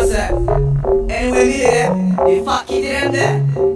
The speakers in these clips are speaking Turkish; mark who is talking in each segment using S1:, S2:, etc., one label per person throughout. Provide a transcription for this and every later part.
S1: Anyway, me there, the fuck there.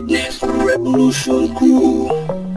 S1: witness
S2: revolution
S1: cool.